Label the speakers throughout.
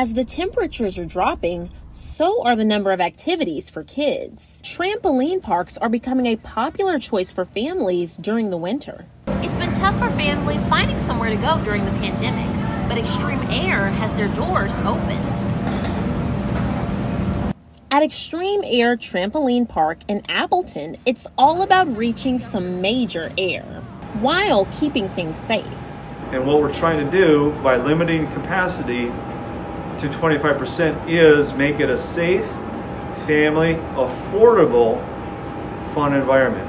Speaker 1: As the temperatures are dropping, so are the number of activities for kids. Trampoline parks are becoming a popular choice for families during the winter. It's been tough for families finding somewhere to go during the pandemic, but Xtreme Air has their doors open. At Xtreme Air Trampoline Park in Appleton, it's all about reaching some major air while keeping things safe.
Speaker 2: And what we're trying to do by limiting capacity to 25% is make it a safe, family, affordable, fun environment.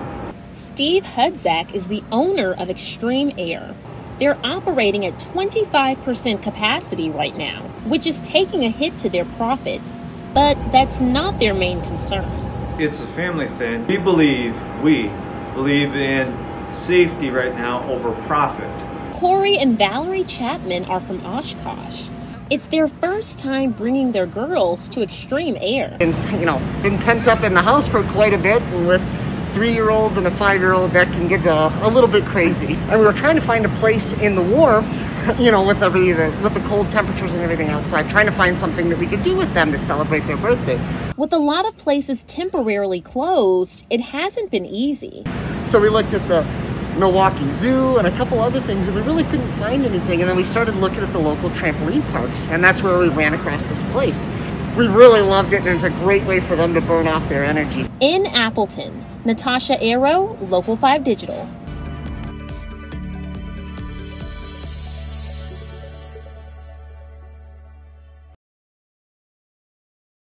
Speaker 1: Steve Hudzak is the owner of Xtreme Air. They're operating at 25% capacity right now, which is taking a hit to their profits. But that's not their main concern.
Speaker 2: It's a family thing. We believe, we believe in safety right now over profit.
Speaker 1: Corey and Valerie Chapman are from Oshkosh. It's their first time bringing their girls to Xtreme Air.
Speaker 3: And, you know, been pent up in the house for quite a bit, and with three-year-olds and a five-year-old, that can get uh, a little bit crazy. And we were trying to find a place in the warm you know, with every with the cold temperatures and everything outside, trying to find something that we could do with them to celebrate their birthday.
Speaker 1: With a lot of places temporarily closed, it hasn't been easy.
Speaker 3: So we looked at the Milwaukee Zoo and a couple other things, and we really couldn't find anything. And then we started looking at the local trampoline parks, and that's where we ran across this place. We really loved it, and it's a great way for them to burn off their energy.
Speaker 1: In Appleton, Natasha Ero, Local 5 Digital.